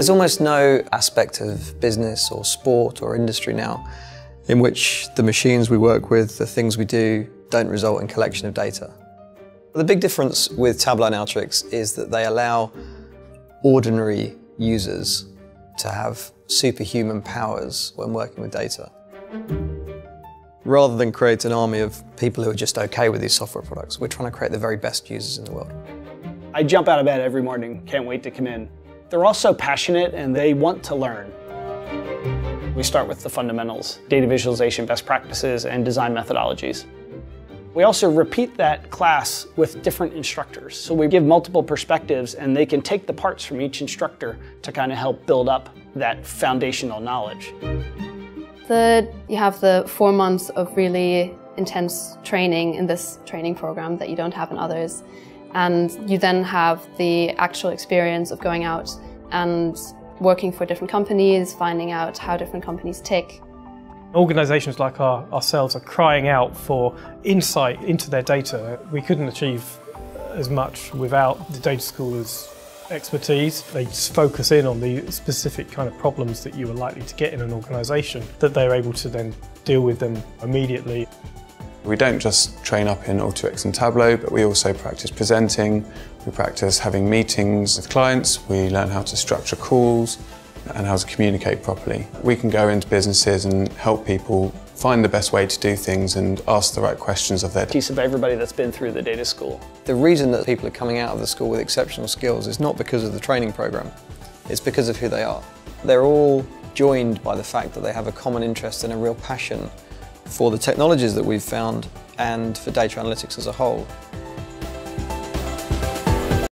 There's almost no aspect of business or sport or industry now in which the machines we work with, the things we do, don't result in collection of data. The big difference with Tableau and Alteryx is that they allow ordinary users to have superhuman powers when working with data. Rather than create an army of people who are just okay with these software products, we're trying to create the very best users in the world. I jump out of bed every morning, can't wait to come in. They're also passionate and they want to learn. We start with the fundamentals, data visualization best practices and design methodologies. We also repeat that class with different instructors. So we give multiple perspectives and they can take the parts from each instructor to kind of help build up that foundational knowledge. The, you have the four months of really intense training in this training program that you don't have in others. And you then have the actual experience of going out and working for different companies, finding out how different companies tick, Organisations like our, ourselves are crying out for insight into their data. We couldn't achieve uh, as much without the data school's expertise. They focus in on the specific kind of problems that you are likely to get in an organisation, that they're able to then deal with them immediately. We don't just train up in Alteryx and Tableau, but we also practice presenting, we practice having meetings with clients, we learn how to structure calls, and how to communicate properly. We can go into businesses and help people find the best way to do things and ask the right questions of their piece of everybody that's been through the data school. The reason that people are coming out of the school with exceptional skills is not because of the training program, it's because of who they are. They're all joined by the fact that they have a common interest and a real passion for the technologies that we've found and for data analytics as a whole.